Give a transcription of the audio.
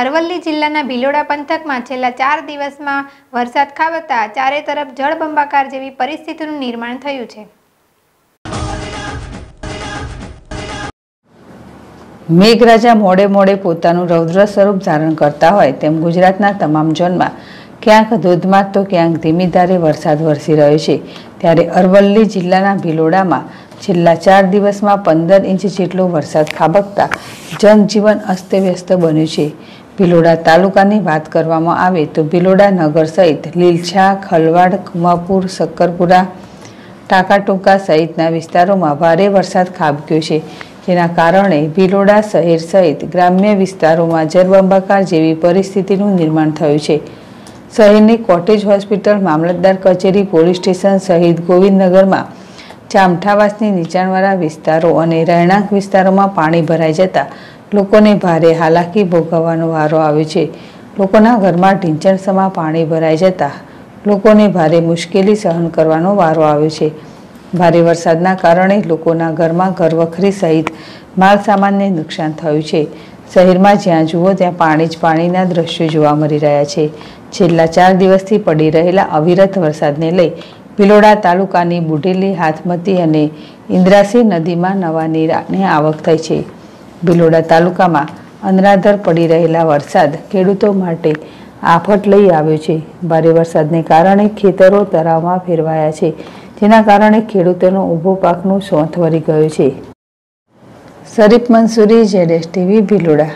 અરવલ્લી જિલ્લાના ભિલોડા પંથકમાં છેલ્લા ચાર દિવસમાં વરસાદ ખાબકતા ચારે તરફ જળબંબાકાર જેવી પરિસ્થિતિનું નિર્માણ થયું છે. મેઘરાજા મોડે મોડે પોતાનું રૌદ્ર સ્વરૂપ ધારણ કરતા હોય તેમ ગુજરાતના તમામ ઝોનમાં ક્યાંક ધોધમાર તો ક્યાંક ધીમી ધારે વરસાદ વરસી રહ્યો છે. ત્યારે અરવલ્લી જિલ્લાના ભિલોડામાં છેલ્લા ચાર દિવસમાં પંદર ઇંચ જેટલો વરસાદ ખાબકતા જનજીવન અસ્તવ્યસ્ત બન્યું છે. ભિલોડા તાલુકાની વાત કરવામાં આવે તો ભિલોડા નગર સહિત લીલછા, ખલવાડ કુમાપુર શક્કરપુરા ટાંકાટોકા સહિતના વિસ્તારોમાં ભારે વરસાદ ખાબક્યો છે, જેના કારણે ભિલોડા શહેર સહિત ગ્રામ્ય વિસ્તારોમાં જળબંબાકાર જેવી પરિસ્થિતિનું નિર્માણ થયું છે. શહેરની કોટેજ હોસ્પિટલ, મામલતદાર કચેરી, પોલીસ સ્ટેશન સહિત ગોવિંદનગરમાં ચામઠાવાસની નીચાણવાળા વિસ્તારો અને રહેણાંક વિસ્તારોમાં પાણી ભરાઈ જતા લોકોને ભારે હાલાકી ભોગવવાનો વારો આવ્યો છે. લોકોના ઘરમાં ઢીંચણસમાં પાણી ભરાઈ જતા લોકોને ભારે મુશ્કેલી સહન કરવાનો વારો આવ્યો છે. ભારે વરસાદના કારણે લોકોના ઘરમાં ઘરવખરી સહિત માલ સામાનને નુકસાન થયું છે. શહેરમાં જ્યાં જુઓ ત્યાં પાણી જ પાણીના દ્રશ્યો જોવા મળી રહ્યા છે. છેલ્લા ચાર દિવસથી પડી રહેલા અવિરત વરસાદને લઈ ભિલોડા તાલુકાની બુઢેલી હાથમતી અને ઇન્દ્રાસી નદીમાં નવા નીરની આવક થઈ છે. ભિલોડા તાલુકામાં અનરાધર પડી રહેલા વરસાદ ખેડૂતો માટે આફત લઈ આવ્યો છે. ભારે વરસાદને કારણે ખેતરો તળાવમાં ફેરવાયા છે, જેના કારણે ખેડૂતોનો ઊભો પાકનું સોંથ વરી ગયો છે. શરીફ મંસૂરી જેડેશ ટીવી, ભિલોડા.